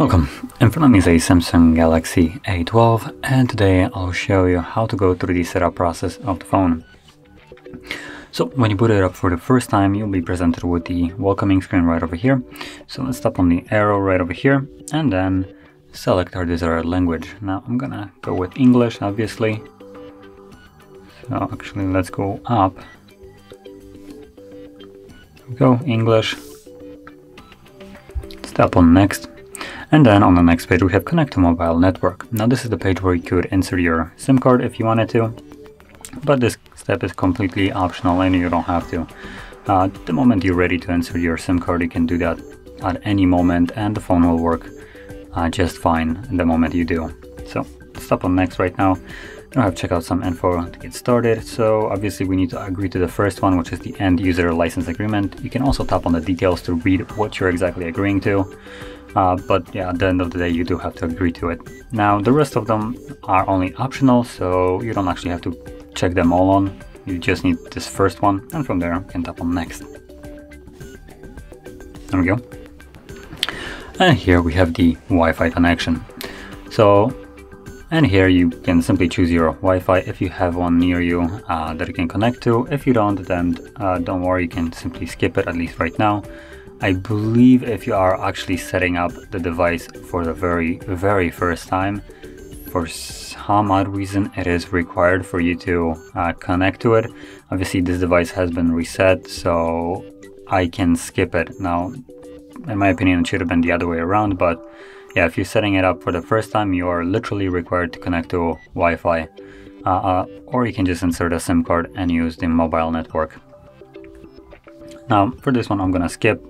Welcome, in front of me is a Samsung Galaxy A12 and today I'll show you how to go through the setup process of the phone. So when you boot it up for the first time you'll be presented with the welcoming screen right over here. So let's tap on the arrow right over here and then select our desired language. Now I'm gonna go with English obviously. So actually let's go up. Go English. Tap on next and then on the next page we have connect to mobile network. Now this is the page where you could insert your SIM card if you wanted to, but this step is completely optional and you don't have to. Uh, the moment you're ready to insert your SIM card you can do that at any moment and the phone will work uh, just fine the moment you do. So stop on next right now. Now I have to check out some info to get started. So obviously we need to agree to the first one, which is the end user license agreement. You can also tap on the details to read what you're exactly agreeing to. Uh, but yeah, at the end of the day, you do have to agree to it. Now, the rest of them are only optional, so you don't actually have to check them all on. You just need this first one, and from there, you can tap on next. There we go. And here we have the Wi-Fi connection. So, and here you can simply choose your Wi-Fi if you have one near you uh, that you can connect to. If you don't, then uh, don't worry, you can simply skip it, at least right now. I believe if you are actually setting up the device for the very, very first time, for some odd reason it is required for you to uh, connect to it. Obviously this device has been reset, so I can skip it. Now, in my opinion, it should have been the other way around, but yeah, if you're setting it up for the first time, you are literally required to connect to Wi-Fi. Uh, uh, or you can just insert a SIM card and use the mobile network. Now, for this one, I'm gonna skip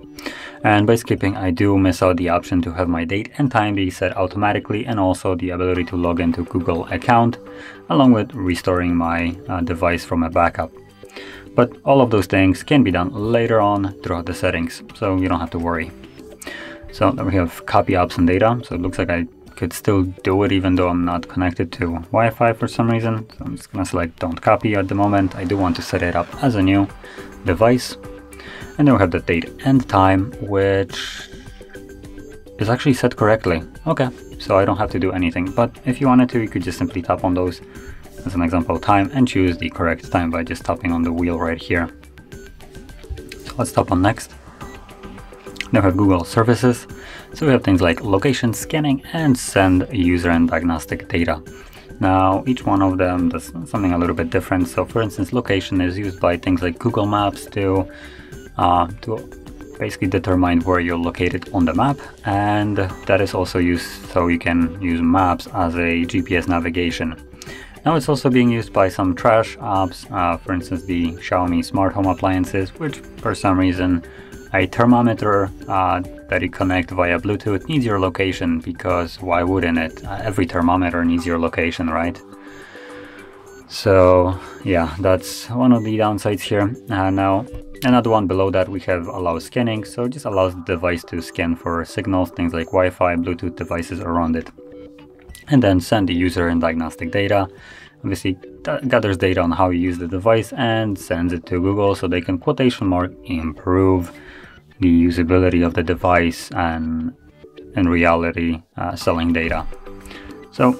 and by skipping, I do miss out the option to have my date and time be set automatically and also the ability to log into Google account along with restoring my uh, device from a backup. But all of those things can be done later on throughout the settings, so you don't have to worry. So we have copy apps and data, so it looks like I could still do it even though I'm not connected to Wi-Fi for some reason. So I'm just gonna select don't copy at the moment. I do want to set it up as a new device and then we have the date and time, which is actually set correctly. Okay, so I don't have to do anything. But if you wanted to, you could just simply tap on those as an example time and choose the correct time by just tapping on the wheel right here. So let's tap on next. Now we have Google services. So we have things like location scanning and send user and diagnostic data. Now, each one of them does something a little bit different. So for instance, location is used by things like Google Maps to uh, to basically determine where you're located on the map and that is also used so you can use maps as a GPS navigation. Now it's also being used by some trash apps, uh, for instance the Xiaomi smart home appliances, which for some reason a thermometer uh, that you connect via Bluetooth needs your location because why wouldn't it? Uh, every thermometer needs your location, right? So yeah, that's one of the downsides here. Uh, now Another one below that we have allow scanning, so it just allows the device to scan for signals, things like Wi-Fi, Bluetooth devices around it. And then send the user and diagnostic data. Obviously gathers data on how you use the device and sends it to Google so they can quotation mark improve the usability of the device and in reality uh, selling data. So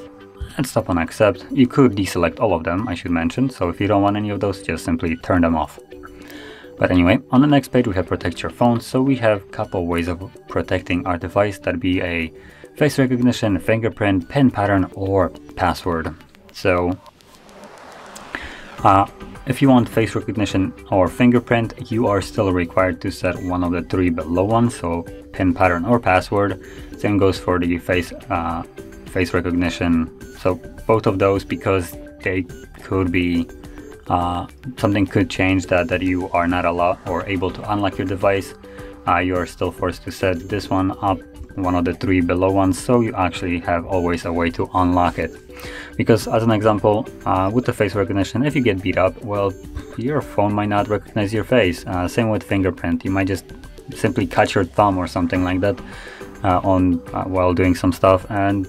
let's tap on accept. You could deselect all of them, I should mention. So if you don't want any of those, just simply turn them off. But anyway, on the next page we have protect your phone. So we have a couple ways of protecting our device. That'd be a face recognition, fingerprint, pin pattern, or password. So uh, if you want face recognition or fingerprint, you are still required to set one of the three below ones, so pin pattern or password. Same goes for the face uh, face recognition. So both of those because they could be uh, something could change that, that you are not allowed or able to unlock your device, uh, you are still forced to set this one up, one of the three below ones, so you actually have always a way to unlock it. Because as an example, uh, with the face recognition, if you get beat up, well, your phone might not recognize your face. Uh, same with fingerprint, you might just simply cut your thumb or something like that uh, on uh, while doing some stuff and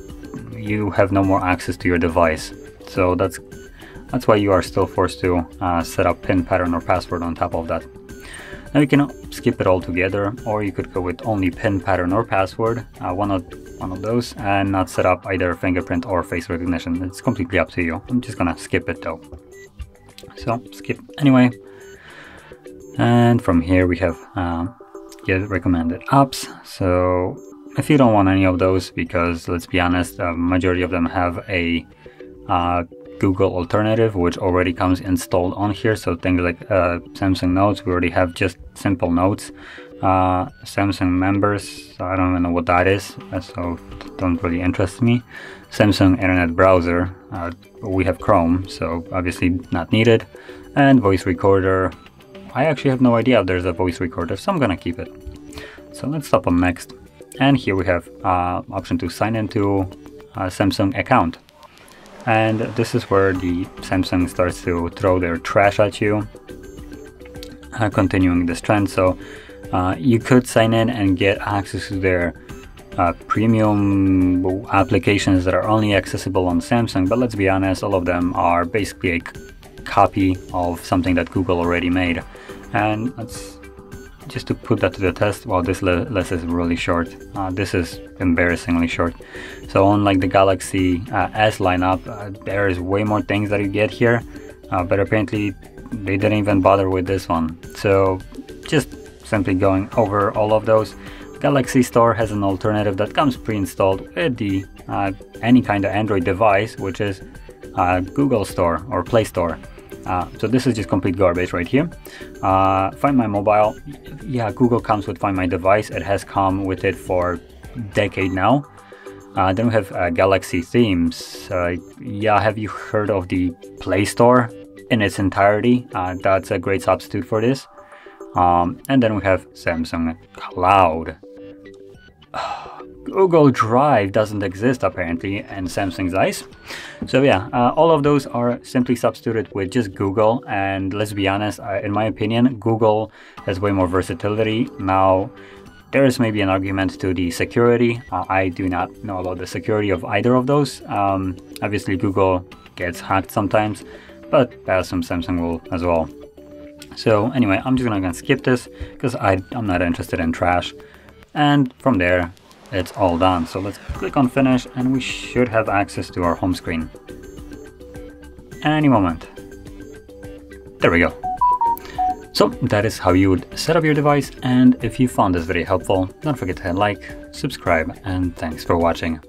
you have no more access to your device. So that's That's why you are still forced to uh, set up pin pattern or password on top of that. Now you can skip it all together, or you could go with only pin pattern or password, uh, one of one of those, and not set up either fingerprint or face recognition. It's completely up to you. I'm just gonna skip it though. So skip anyway. And from here we have um, get recommended apps. So if you don't want any of those, because let's be honest, a majority of them have a uh, Google alternative, which already comes installed on here. So things like uh, Samsung Notes, we already have just simple notes. Uh, Samsung members, I don't even know what that is, uh, so don't really interest me. Samsung Internet Browser, uh, we have Chrome, so obviously not needed. And voice recorder, I actually have no idea if there's a voice recorder, so I'm gonna keep it. So let's stop on next. And here we have uh, option to sign into a Samsung account. And this is where the Samsung starts to throw their trash at you, uh, continuing this trend. So uh, you could sign in and get access to their uh, premium applications that are only accessible on Samsung, but let's be honest, all of them are basically a copy of something that Google already made. And let's just to put that to the test, well, this list is really short. Uh, this is embarrassingly short. So unlike the Galaxy uh, S lineup, uh, there is way more things that you get here, uh, but apparently they didn't even bother with this one. So just simply going over all of those. Galaxy Store has an alternative that comes pre-installed with the uh, any kind of Android device, which is uh, Google Store or Play Store. Uh, so this is just complete garbage right here. Uh, Find My Mobile, yeah, Google comes with Find My Device. It has come with it for decade now. Uh, then we have uh, Galaxy Themes. Uh, yeah, have you heard of the Play Store in its entirety? Uh, that's a great substitute for this. Um, and then we have Samsung Cloud. Google Drive doesn't exist apparently in Samsung's eyes. So yeah, uh, all of those are simply substituted with just Google. And let's be honest, uh, in my opinion, Google has way more versatility. Now, there is maybe an argument to the security. Uh, I do not know about the security of either of those. Um, obviously, Google gets hacked sometimes, but I assume Samsung will as well. So anyway, I'm just gonna skip this because I'm not interested in trash. And from there, it's all done. So let's click on finish and we should have access to our home screen. Any moment. There we go. So that is how you would set up your device and if you found this video helpful, don't forget to hit like, subscribe and thanks for watching.